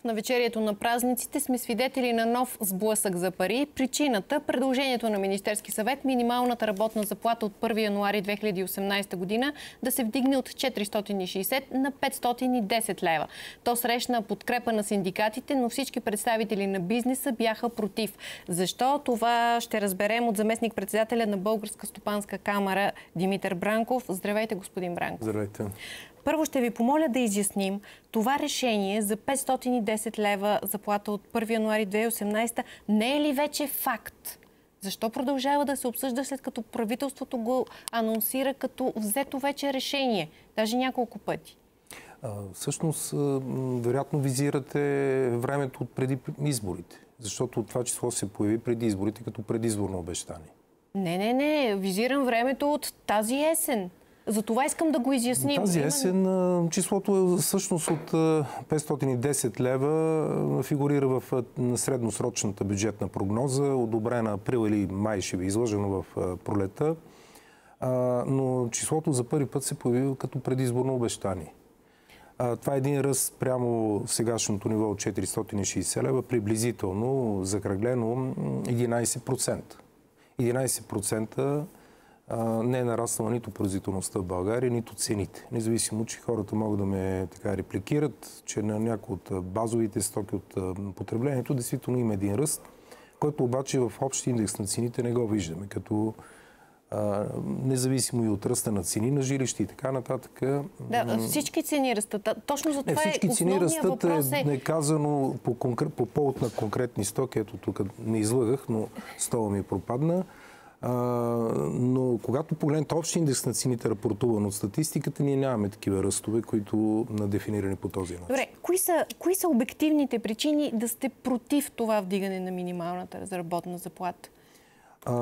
В навечерието на празниците сме свидетели на нов сблъсък за пари. Причината – предложението на Министерски съвет минималната работна заплата от 1 януари 2018 година да се вдигне от 460 на 510 лева. То срещна подкрепа на синдикатите, но всички представители на бизнеса бяха против. Защо? Това ще разберем от заместник председателя на Българска стопанска камера Димитър Бранков. Здравейте, господин Бранков. Здравейте. Първо ще ви помоля да изясним това решение за 510 лева заплата от 1 януари 2018 не е ли вече факт? Защо продължава да се обсъжда след като правителството го анонсира като взето вече решение, даже няколко пъти? А, всъщност, вероятно визирате времето от преди изборите, защото това число се появи преди изборите като предизборно обещание. Не, не, не. Визирам времето от тази есен. За това искам да го изясним. Тази есен числото е всъщност от 510 лева фигурира в средносрочната бюджетна прогноза, одобрена април или май, ще ви излъжено в пролета. Но числото за първи път се появи като предизборно обещание. Това е един ръст прямо в сегашното ниво от 460 лева, приблизително, закръглено 11%. 11% не е нараснала нито производителността в България, нито цените. Независимо, че хората могат да ме така репликират, че на някои от базовите стоки от потреблението действително има един ръст, който обаче в общ индекс на цените не го виждаме, като а, независимо и от ръста на цени на жилища и така нататък. Да, всички цени растат. Точно за това не, всички е цени растат въпрос е, е казано по, конкрет, по повод на конкретни стоки. Ето тук не излъгах, но стола ми пропадна. А, но когато погледнете общ индекс на цените, рапортуван от статистиката, ние нямаме такива ръстове, които на дефинирани по този начин. Добре, кои са, кои са обективните причини да сте против това вдигане на минималната разработна заплата? А,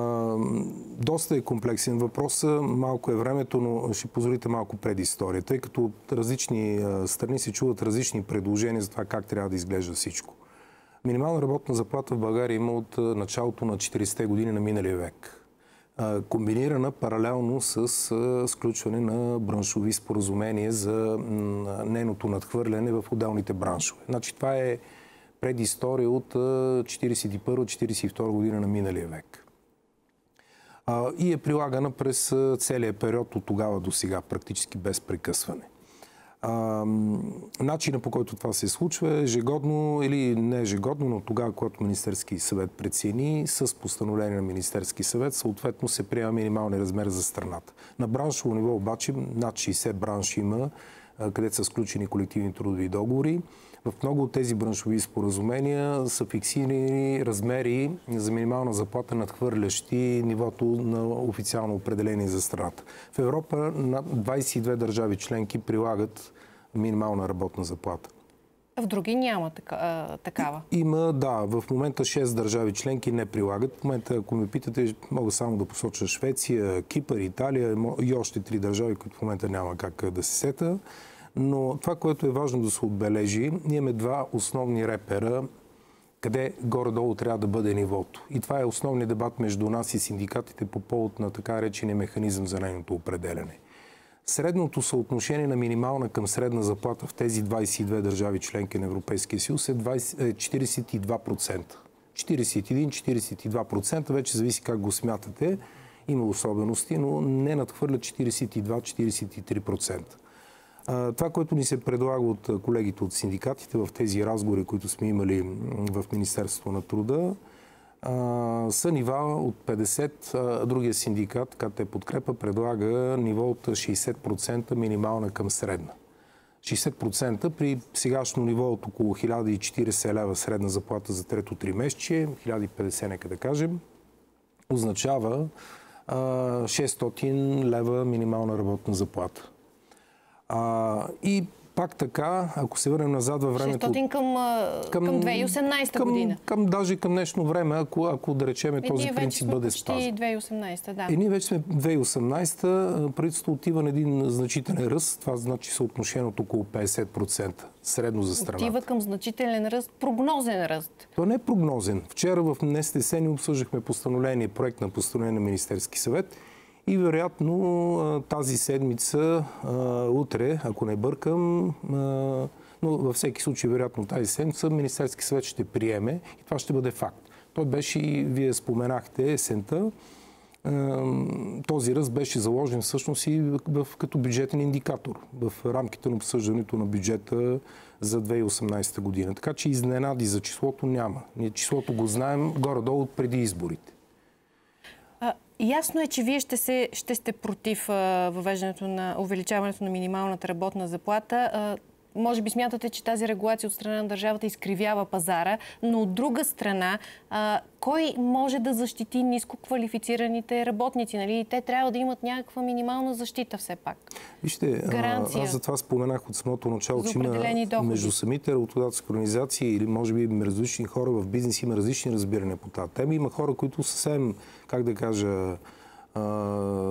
доста е комплексен въпрос. Малко е времето, но ще позволите малко предистория, тъй като от различни страни се чуват различни предложения за това как трябва да изглежда всичко. Минимална работна заплата в България има от началото на 40-те години на миналия век комбинирана паралелно с сключване на браншови споразумения за нейното надхвърляне в отделните браншове. Значи това е предистория от 41-42 година на миналия век. И е прилагана през целия период от тогава до сега, практически без прекъсване. Начина по който това се случва е ежегодно или не ежегодно, но тогава, когато Министерски съвет прецени, с постановление на Министерски съвет, съответно се приема минималния размер за страната. На браншово ниво обаче над 60 бранши има, където са сключени колективни трудови договори. В много от тези браншови споразумения са фиксирани размери за минимална заплата, надхвърлящи нивото на официално определение за страната. В Европа на 22 държави членки прилагат минимална работна заплата. В други няма такава. Има, да. В момента 6 държави членки не прилагат. В момента, ако ме питате, мога само да посоча Швеция, Кипър, Италия и още три държави, които в момента няма как да се сета. Но това, което е важно да се отбележи, ние имаме два основни репера, къде горе-долу трябва да бъде нивото. И това е основният дебат между нас и синдикатите по повод на така речения механизъм за нейното определене. Средното съотношение на минимална към средна заплата в тези 22 държави членки на Европейския съюз е 42%. 41-42%, вече зависи как го смятате. Има особености, но не надхвърля 42-43%. Това, което ни се предлага от колегите от синдикатите в тези разговори, които сме имали в Министерството на труда, са нива от 50. Другия синдикат, те подкрепа, предлага ниво от 60% минимална към средна. 60% при сегашно ниво от около 1040 лева средна заплата за трето три месече, 1050 нека да кажем, означава 600 лева минимална работна заплата. А, и пак така, ако се върнем назад във времето... 600 към, към, към 2018 към, година. Към, даже към днешно време, ако, ако да речеме този принцип бъде спазен. 2018, да. И ние вече сме 2018, правителството отива на един значителен ръст, това значи съотношение от около 50% средно за страната. Отива към значителен ръст, прогнозен ръст. То не е прогнозен. Вчера в НСТС ни обсъждахме постановление, проект на постановление на Министерски съвет и вероятно тази седмица, утре, ако не бъркам, но във всеки случай, вероятно тази седмица, Министерски съвет ще приеме и това ще бъде факт. Той беше и вие споменахте есента. Този ръст беше заложен всъщност и в, като бюджетен индикатор в рамките на обсъждането на бюджета за 2018 година. Така че изненади за числото няма. Ние числото го знаем горе-долу преди изборите. Ясно е, че вие ще, се, ще сте против въвеждането на увеличаването на минималната работна заплата. Може би смятате, че тази регулация от страна на държавата изкривява пазара, но от друга страна, а, кой може да защити ниско квалифицираните работници? Нали? Те трябва да имат някаква минимална защита все пак. Вижте, Гаранция. аз за това споменах от самото начало, че има между самите работодателски организации или може би различни хора в бизнес има различни разбирания по тази тема. Има хора, които съвсем, как да кажа,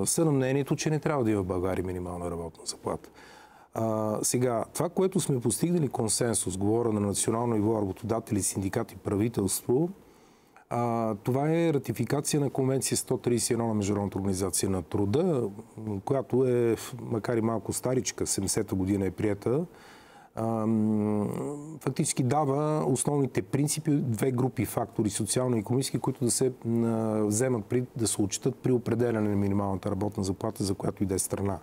са на мнението, че не трябва да има в България минимална работна заплата. А, сега, това, което сме постигнали консенсус, говоря на национално ниво, работодатели, синдикати, правителство, а, това е ратификация на Конвенция 131 на Международната организация на труда, която е, макар и малко старичка, 70-та година е прията, а, фактически дава основните принципи, две групи фактори, социално-економически, които да се вземат при, да се отчитат при определяне на минималната работна заплата, за която и да е страна.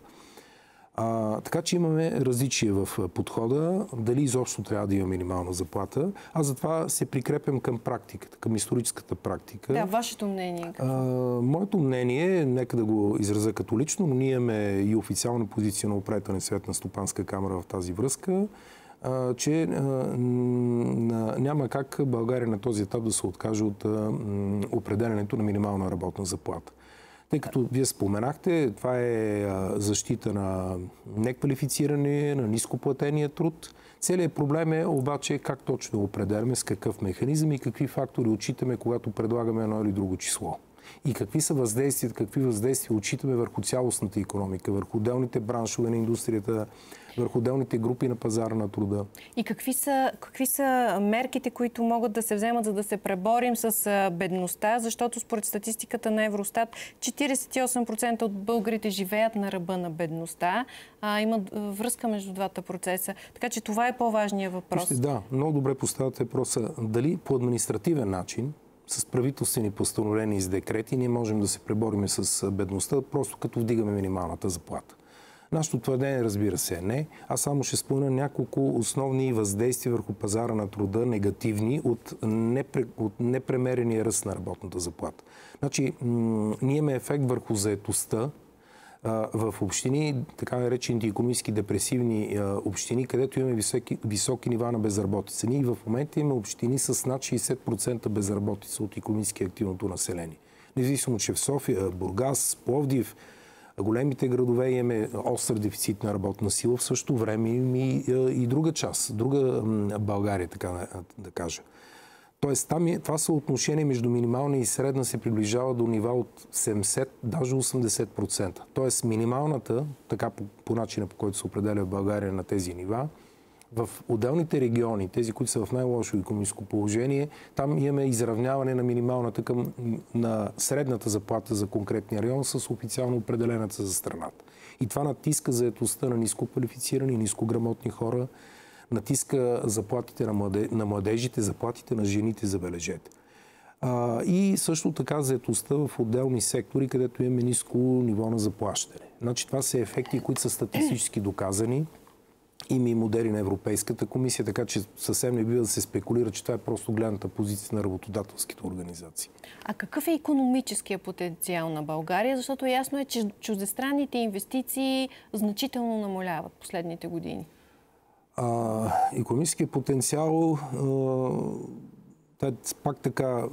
А, така че имаме различие в подхода, дали изобщо трябва да има минимална заплата. А затова се прикрепям към практиката, към историческата практика. Да, вашето мнение. А, моето мнение, нека да го изразя като лично, но ние имаме и официална позиция на управителен свет на Стопанска камера в тази връзка, че няма как България на този етап да се откаже от определенето на минимална работна заплата. Тъй като вие споменахте, това е защита на неквалифициране, на нископлатения труд. Целият проблем е обаче как точно определяме, с какъв механизъм и какви фактори отчитаме, когато предлагаме едно или друго число. И какви са въздействията, какви въздействия отчитаме върху цялостната економика, върху отделните браншове на индустрията, върху отделните групи на пазара на труда. И какви са, какви са мерките, които могат да се вземат, за да се преборим с бедността? Защото според статистиката на Евростат 48% от българите живеят на ръба на бедността. А, има връзка между двата процеса. Така че това е по-важният въпрос. Вижте, да, много добре поставяте въпроса. Дали по административен начин с правителствени постановления и с декрети ние можем да се пребориме с бедността, просто като вдигаме минималната заплата. Нашето твърдение, разбира се, е не. Аз само ще спомена няколко основни въздействия върху пазара на труда, негативни, от, непре, от непремерения ръст на работната заплата. Значи, ние имаме ефект върху заетостта, в общини, така наречените економически депресивни общини, където имаме високи, високи нива на безработица. Ние в момента имаме общини с над 60% безработица от економически активното население. Независимо, че в София, Бургас, Пловдив, големите градове имаме остър дефицит на работна сила, в същото време и, и друга част, друга България, така да кажа. Тоест, там е, това съотношение между минимална и средна се приближава до нива от 70, даже 80%. Тоест, минималната, така по, по начина по който се определя в България на тези нива, в отделните региони, тези, които са в най-лошо економическо положение, там имаме изравняване на минималната към на средната заплата за конкретния район с официално определената за страната. И това натиска заетостта на ниско квалифицирани, нискограмотни хора, натиска заплатите на, младе, на младежите, заплатите на жените, забележете. А, и също така заетостта в отделни сектори, където имаме ниско ниво на заплащане. Значи това са ефекти, които са статистически доказани. Има и модели на Европейската комисия, така че съвсем не бива да се спекулира, че това е просто гледната позиция на работодателските организации. А какъв е економическия потенциал на България? Защото ясно е, че чуждестранните инвестиции значително намаляват последните години. А, економическия потенциал, а, пак така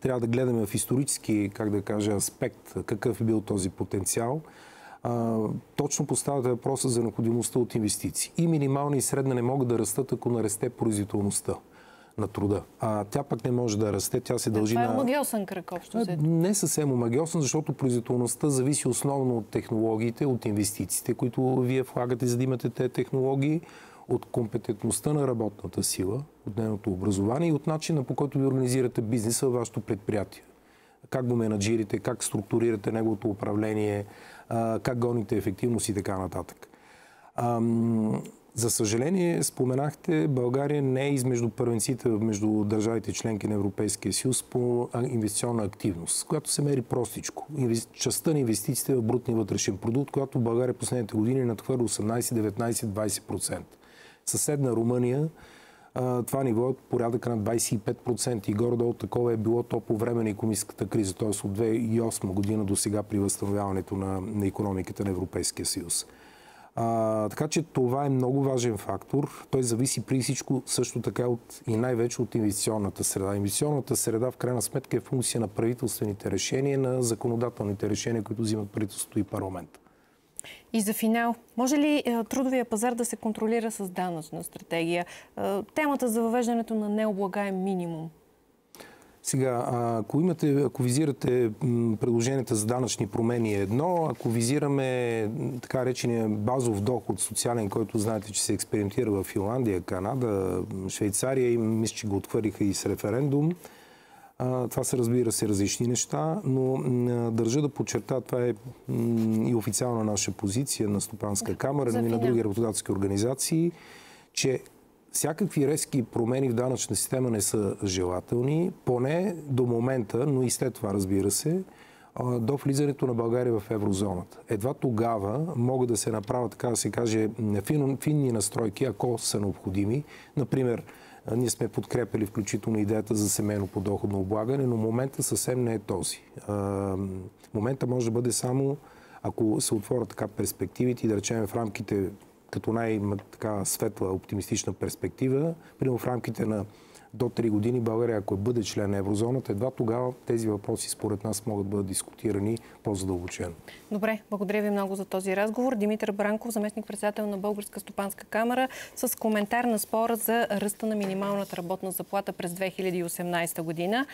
трябва да гледаме в исторически, как да кажа, аспект, какъв е бил този потенциал. А, точно поставяте въпроса за необходимостта от инвестиции. И минимална и средна не могат да растат, ако нарасте производителността на труда. А тя пък не може да расте, тя се дължи това на... Това е омагиосен кръг, общо Не съвсем омагиосен, защото производителността зависи основно от технологиите, от инвестициите, които вие влагате, за да имате тези технологии от компетентността на работната сила, от нейното образование и от начина по който ви организирате бизнеса във вашето предприятие. Как го менеджирате, как структурирате неговото управление, как гоните ефективност и така нататък. За съжаление, споменахте, България не е измежду първенците между държавите членки на Европейския съюз по инвестиционна активност, която се мери простичко. Частта на инвестициите в брутния вътрешен продукт, която в България последните години надхвърля 18, 19, 20%. Съседна Румъния това ниво е порядъка на 25% и горе-долу такова е било то по време на економическата криза, т.е. от 2008 година до сега при възстановяването на, на економиката на Европейския съюз. А, така че това е много важен фактор. Той зависи при всичко също така от, и най-вече от инвестиционната среда. Инвестиционната среда в крайна сметка е функция на правителствените решения, на законодателните решения, които взимат правителството и парламент. И за финал, може ли е, трудовия пазар да се контролира с данъчна стратегия? Е, темата за въвеждането на необлагаем минимум. Сега, ако, имате, ако визирате предложенията за данъчни промени е едно, ако визираме така речения базов доход социален, който знаете, че се експериментира в Финландия, Канада, Швейцария и мисля, че го отхвърлиха и с референдум, това са, разбира се, различни неща, но държа да подчерта, това е и официална наша позиция на Стопанска камера, но и на други работодателски организации, че всякакви резки промени в данъчна система не са желателни, поне до момента, но и след това, разбира се, до влизането на България в еврозоната. Едва тогава могат да се направят, така да се каже, финни настройки, ако са необходими. Например, ние сме подкрепили включително идеята за семейно подоходно облагане, но момента съвсем не е този. Момента може да бъде само ако се отворят така перспективите и да речем в рамките като най-светла, оптимистична перспектива, примерно в рамките на до 3 години България, ако бъде член на еврозоната, едва тогава тези въпроси според нас могат да бъдат дискутирани по-задълбочено. Добре, благодаря ви много за този разговор. Димитър Бранков, заместник председател на Българска стопанска камера, с коментар на спора за ръста на минималната работна заплата през 2018 година.